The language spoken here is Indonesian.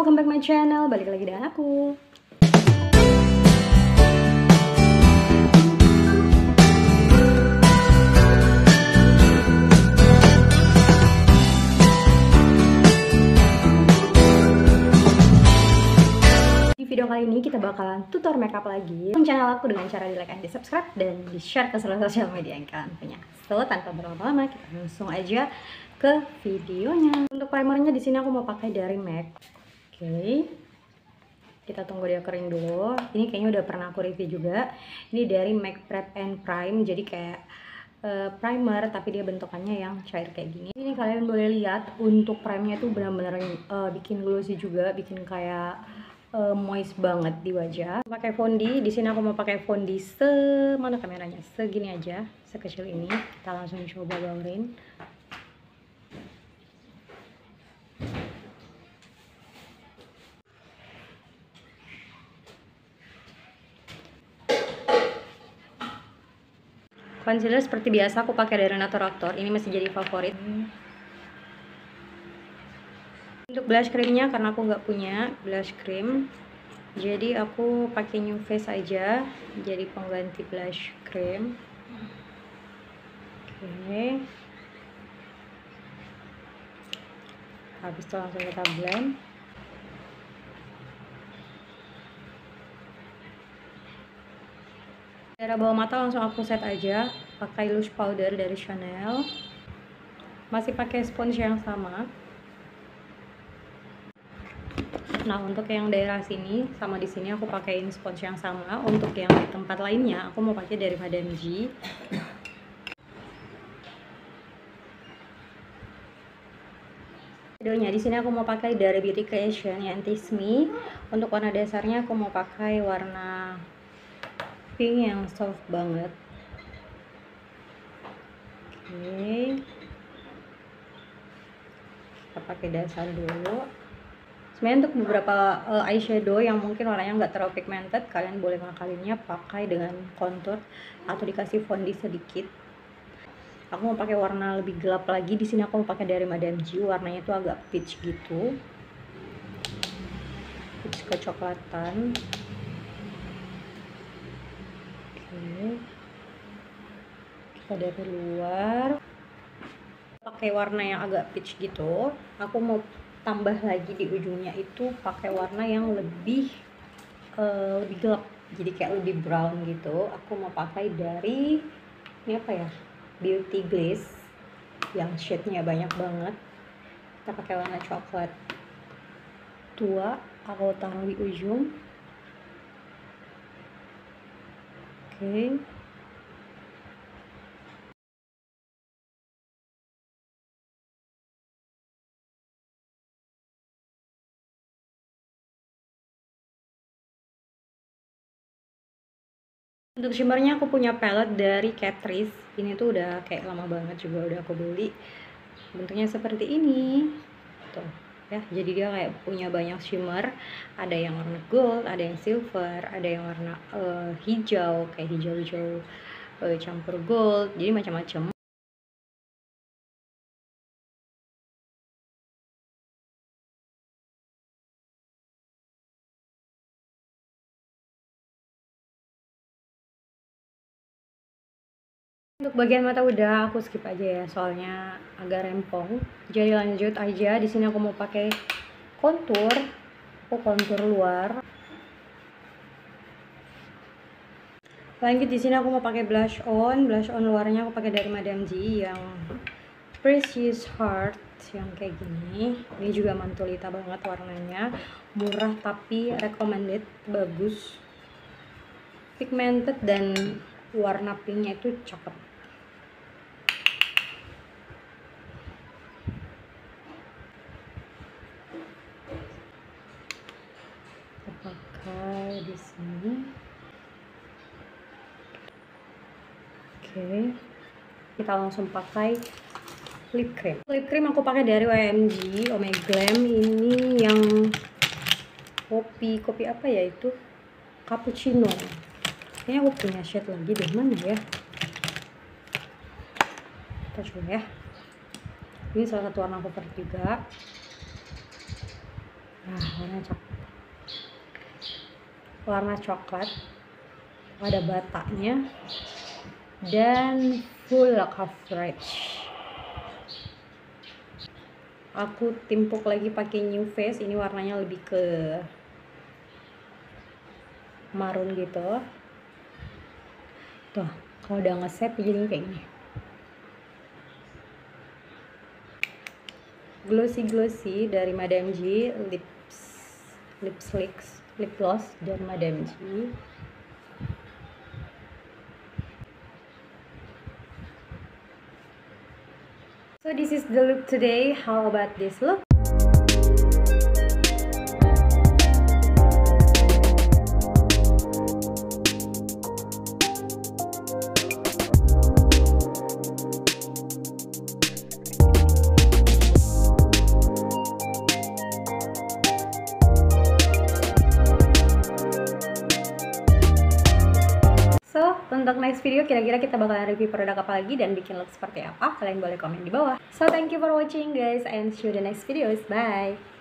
welcome back my channel. Balik lagi dengan aku. Di video kali ini kita bakalan tutor makeup lagi Untuk channel aku dengan cara di like and di subscribe dan di share ke seluruh sosial media yang kalian punya So tanpa berlama-lama kita langsung aja ke videonya Untuk primernya di sini aku mau pakai dari MAC Oke. Kita tunggu dia kering dulu. Ini kayaknya udah pernah aku review juga. Ini dari MAC Prep and Prime. Jadi kayak uh, primer tapi dia bentukannya yang cair kayak gini. Ini kalian boleh lihat untuk prime-nya tuh benar-benar uh, bikin glossy juga. Bikin kayak uh, moist banget di wajah. Pakai fondi. Di sini aku mau pakai fondi se mana kameranya? Segini aja. Sekecil ini. Kita langsung coba baurin concealer seperti biasa aku pakai dari Naturactor ini masih jadi favorit. Untuk blush creamnya karena aku nggak punya blush cream jadi aku pakai New Face aja jadi pengganti blush cream. Oke. Habis itu langsung kita blend daerah bawah mata langsung aku set aja pakai loose powder dari Chanel. Masih pakai sponge yang sama. Nah untuk yang daerah sini sama di sini aku pakaiin sponge yang sama. Untuk yang di tempat lainnya aku mau pakai dari Madame G. Shadownya di sini aku mau pakai dari Beauty Creation yang Tis Me. Untuk warna dasarnya aku mau pakai warna pink yang soft banget. Oke. Kita pakai dasar dulu. Sebenarnya untuk beberapa uh, eyeshadow yang mungkin warnanya nggak terlalu pigmented kalian boleh ngakalinnya pakai dengan contour atau dikasih fondi sedikit. Aku mau pakai warna lebih gelap lagi. Di sini aku mau pakai dari Madame G. Warnanya itu agak peach gitu. Peach kecoklatan kita dari luar pakai warna yang agak peach gitu aku mau tambah lagi di ujungnya itu pakai warna yang lebih uh, lebih gelap jadi kayak lebih brown gitu. Aku mau pakai dari ini apa ya beauty glaze yang shade-nya banyak banget. Kita pakai warna coklat. Tua aku taruh di ujung. Okay. Untuk shimmernya aku punya palette dari Catrice. Ini tuh udah kayak lama banget juga udah aku beli. Bentuknya seperti ini. Tuh ya. Jadi dia kayak punya banyak shimmer. Ada yang warna gold ada yang silver ada yang warna uh, hijau. Kayak hijau-hijau uh, campur gold. Jadi macam-macam Untuk bagian mata udah aku skip aja ya, soalnya agak rempong. Jadi lanjut aja. Di sini aku mau pakai kontur. Aku kontur luar. Lanjut di sini aku mau pakai blush on. Blush on luarnya aku pakai dari Madame G yang Precious Heart yang kayak gini. Ini juga mantulita banget warnanya. Murah tapi recommended, bagus. Pigmented dan warna pinknya itu cakep pakai di sini. Oke. Kita langsung pakai lip cream. Lip cream aku pakai dari OMG Omega Glam. Ini yang kopi kopi apa ya itu? Cappuccino. Kayaknya aku punya shade lagi deh. Mana ya? Kita coba ya. Ini salah satu warna favorit juga. Nah warna warna coklat ada batanya dan full coverage aku timpuk lagi pakai new face ini warnanya lebih ke marun gitu. Tuh kalau udah ngeset jadi kayak gini. Glossy glossy dari Madame G lips lipsticks lip gloss dari Madame G So this is the look today. How about this look? Untuk next video kira-kira kita bakalan review produk apa lagi dan bikin look seperti apa? Kalian boleh komen di bawah. So, thank you for watching guys and see you the next videos. Bye!